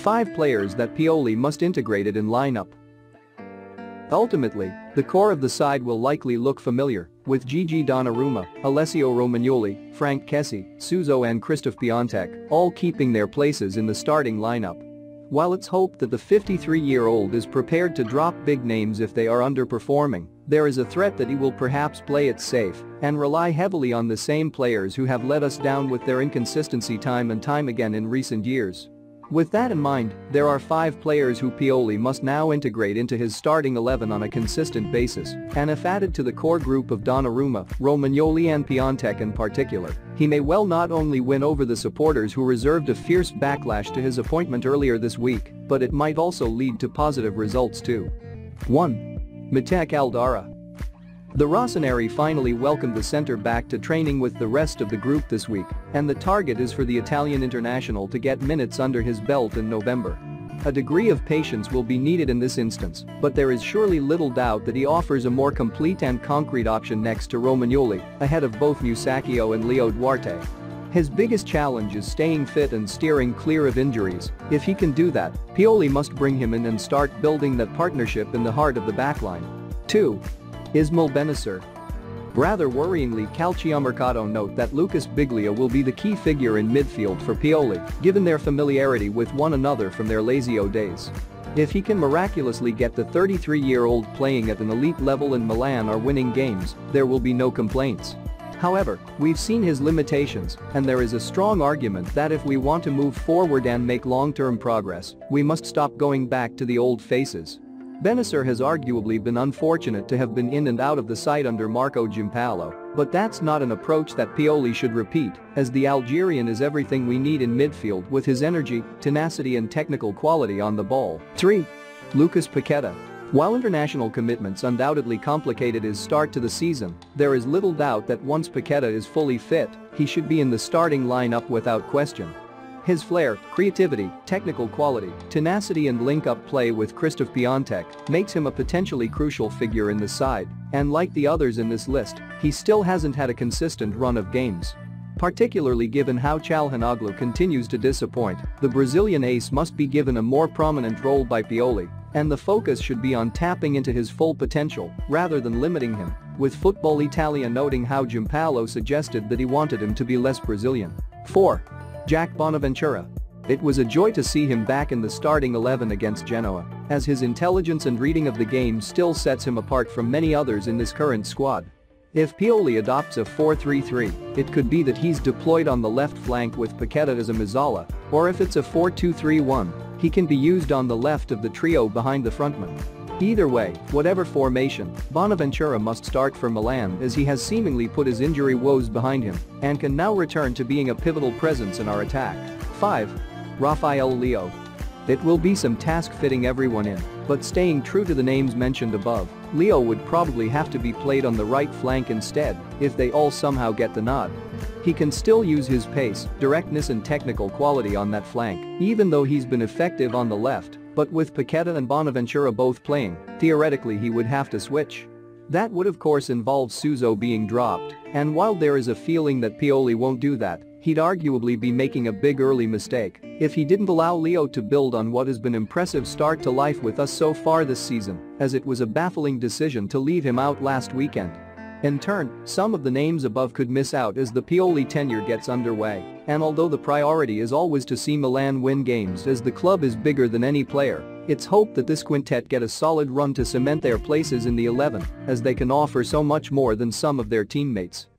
Five players that Pioli must integrate it in lineup. Ultimately, the core of the side will likely look familiar, with Gigi Donnarumma, Alessio Romagnoli, Frank Kessie, Suso and Christophe Piatek all keeping their places in the starting lineup. While it's hoped that the 53-year-old is prepared to drop big names if they are underperforming, there is a threat that he will perhaps play it safe and rely heavily on the same players who have let us down with their inconsistency time and time again in recent years. With that in mind, there are five players who Pioli must now integrate into his starting 11 on a consistent basis, and if added to the core group of Donnarumma, Romagnoli and Piatek in particular, he may well not only win over the supporters who reserved a fierce backlash to his appointment earlier this week, but it might also lead to positive results too. 1. Mattia Caldara the Rossoneri finally welcomed the centre-back to training with the rest of the group this week, and the target is for the Italian international to get minutes under his belt in November. A degree of patience will be needed in this instance, but there is surely little doubt that he offers a more complete and concrete option next to Romagnoli, ahead of both Musacchio and Leo Duarte. His biggest challenge is staying fit and steering clear of injuries. If he can do that, Pioli must bring him in and start building that partnership in the heart of the backline. 2. Ismael Bennacer. Rather worryingly Calciomercato note that Lucas Biglia will be the key figure in midfield for Pioli, given their familiarity with one another from their Lazio days. If he can miraculously get the 33-year-old playing at an elite level in Milan or winning games, there will be no complaints. However, we've seen his limitations, and there is a strong argument that if we want to move forward and make long-term progress, we must stop going back to the old faces. Bennacer has arguably been unfortunate to have been in and out of the side under Marco Giampaolo, but that's not an approach that Pioli should repeat, as the Algerian is everything we need in midfield with his energy, tenacity and technical quality on the ball. 3. Lucas Paqueta. While international commitments undoubtedly complicated his start to the season, there is little doubt that once Paqueta is fully fit, he should be in the starting lineup without question. His flair, creativity, technical quality, tenacity and link-up play with Christophe Piatek makes him a potentially crucial figure in the side, and like the others in this list, he still hasn't had a consistent run of games. Particularly given how Calhanoglu continues to disappoint, the Brazilian ace must be given a more prominent role by Pioli, and the focus should be on tapping into his full potential rather than limiting him, with Football Italia noting how Giampaolo suggested that he wanted him to be less Brazilian. 4. Jack Bonaventura. It was a joy to see him back in the starting 11 against Genoa, as his intelligence and reading of the game still sets him apart from many others in this current squad. If Pioli adopts a 4-3-3, it could be that he's deployed on the left flank with Paqueta as a Mezzala, or if it's a 4-2-3-1, he can be used on the left of the trio behind the frontman. Either way, whatever formation, Bonaventura must start for Milan as he has seemingly put his injury woes behind him and can now return to being a pivotal presence in our attack. 5. Rafael Leão. It will be some task fitting everyone in, but staying true to the names mentioned above, Leão would probably have to be played on the right flank instead if they all somehow get the nod. He can still use his pace, directness and technical quality on that flank, even though he's been effective on the left but with Paqueta and Bonaventura both playing, theoretically he would have to switch. That would of course involve Suso being dropped, and while there is a feeling that Pioli won't do that, he'd arguably be making a big early mistake if he didn't allow Leão to build on what has been impressive start to life with us so far this season, as it was a baffling decision to leave him out last weekend. In turn, some of the names above could miss out as the Pioli tenure gets underway, and although the priority is always to see Milan win games as the club is bigger than any player, it's hoped that this quintet get a solid run to cement their places in the 11, as they can offer so much more than some of their teammates.